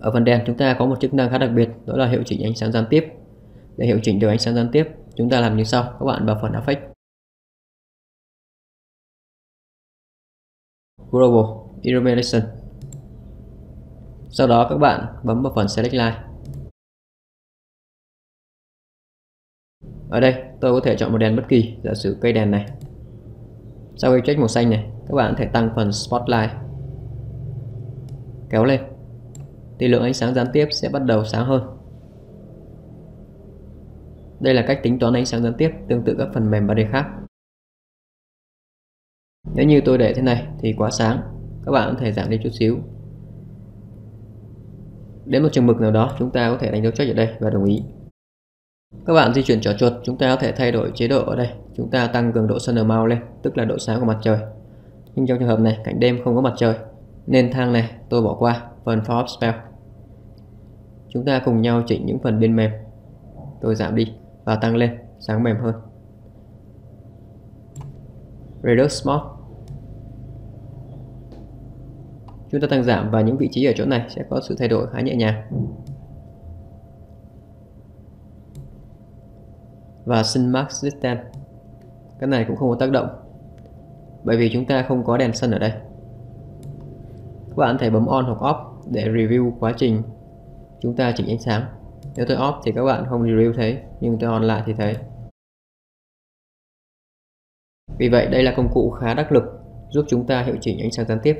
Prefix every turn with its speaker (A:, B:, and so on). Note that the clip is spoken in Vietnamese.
A: Ở phần đèn chúng ta có một chức năng khá đặc biệt đó là hiệu chỉnh ánh sáng gián tiếp. Để hiệu chỉnh được ánh sáng gián tiếp, chúng ta làm như sau. Các bạn vào phần Effect. Global Illumination. Sau đó các bạn bấm vào phần Select Line. Ở đây tôi có thể chọn một đèn bất kỳ, giả sử cây đèn này. Sau khi check màu xanh này, các bạn có thể tăng phần Spotlight. Kéo lên thì lượng ánh sáng gián tiếp sẽ bắt đầu sáng hơn. Đây là cách tính toán ánh sáng gián tiếp tương tự các phần mềm 3D khác. Nếu như tôi để thế này thì quá sáng, các bạn có thể giảm đi chút xíu. Đến một trường mực nào đó chúng ta có thể đánh dấu check ở đây và đồng ý. Các bạn di chuyển trỏ chuột, chúng ta có thể thay đổi chế độ ở đây. Chúng ta tăng cường độ Sun amount lên, tức là độ sáng của mặt trời. Nhưng trong trường hợp này, cảnh đêm không có mặt trời, nên thang này tôi bỏ qua phần For Spell. Chúng ta cùng nhau chỉnh những phần bên mềm. Tôi giảm đi và tăng lên, sáng mềm hơn. Reduce Smart Chúng ta tăng giảm và những vị trí ở chỗ này sẽ có sự thay đổi khá nhẹ nhàng. Và Sun Max Distance Cái này cũng không có tác động Bởi vì chúng ta không có đèn sân ở đây các bạn có thể bấm on hoặc off để review quá trình chúng ta chỉnh ánh sáng. Nếu tôi off thì các bạn không review thấy, nhưng tôi on lại thì thấy. Vì vậy, đây là công cụ khá đắc lực giúp chúng ta hiệu chỉnh ánh sáng gián tiếp.